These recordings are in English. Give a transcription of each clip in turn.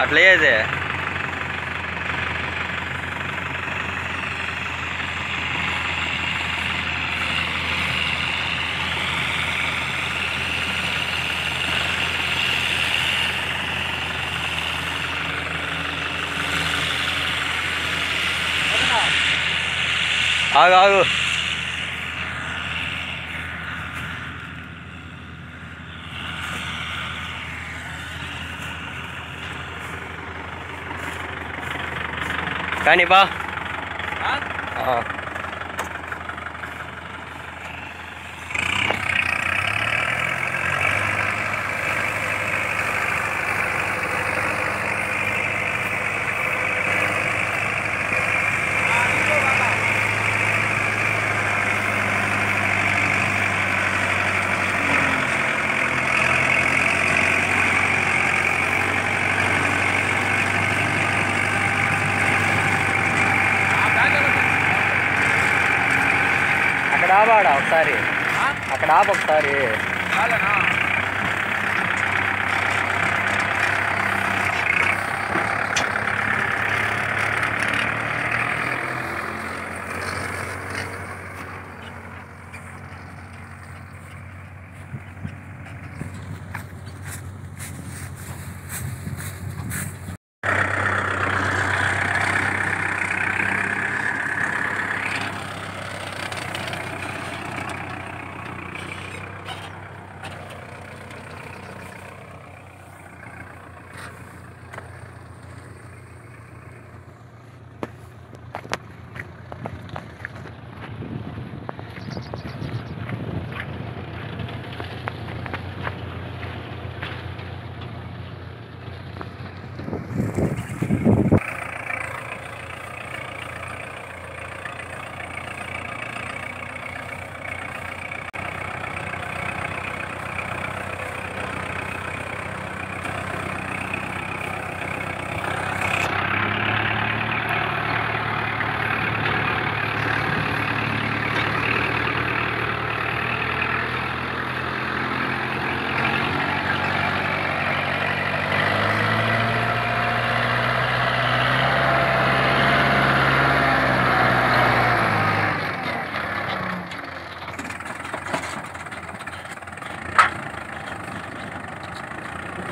అట్లా ఏది ఆగు ఆగు Kani ba? Ha? Oo. ఆవాడా ఒకసారి? అక్కడ ఆపు ఒకసారి.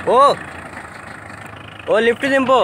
ओ ओ लिफ्ट दिंपो।